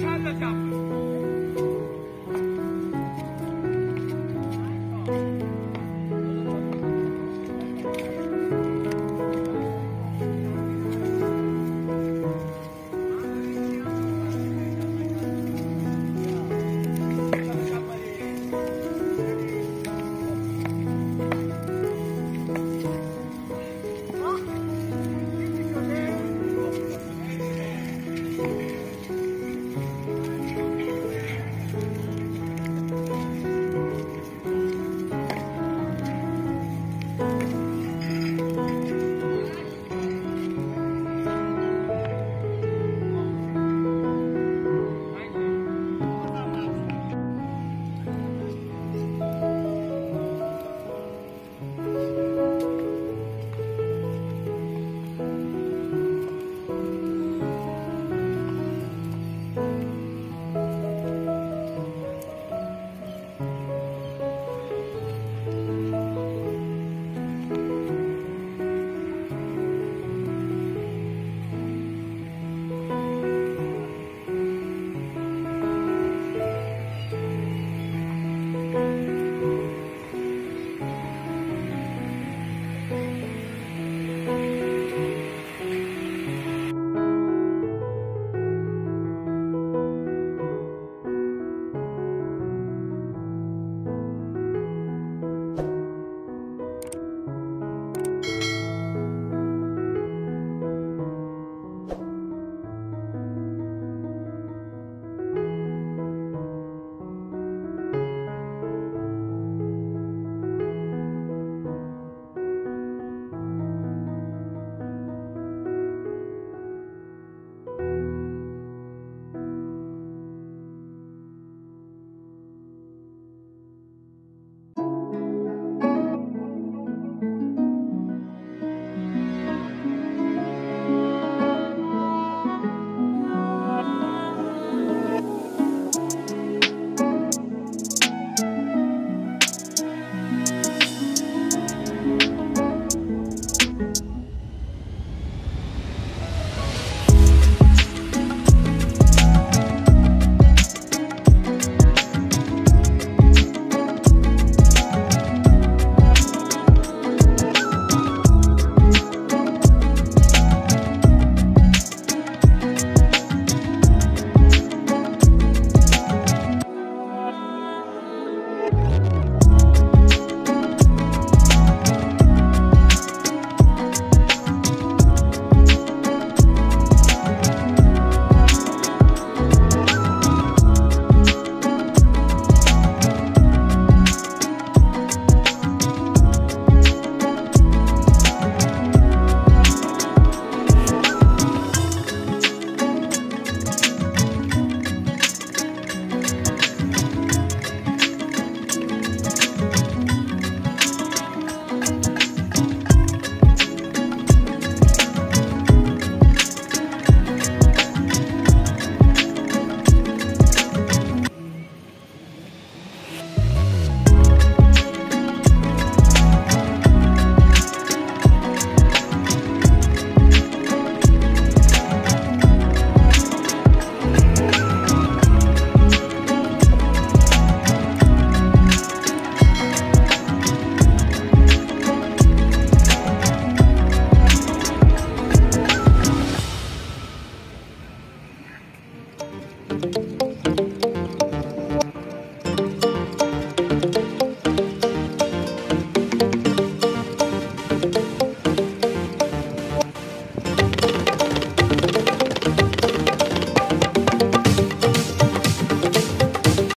穿得下不。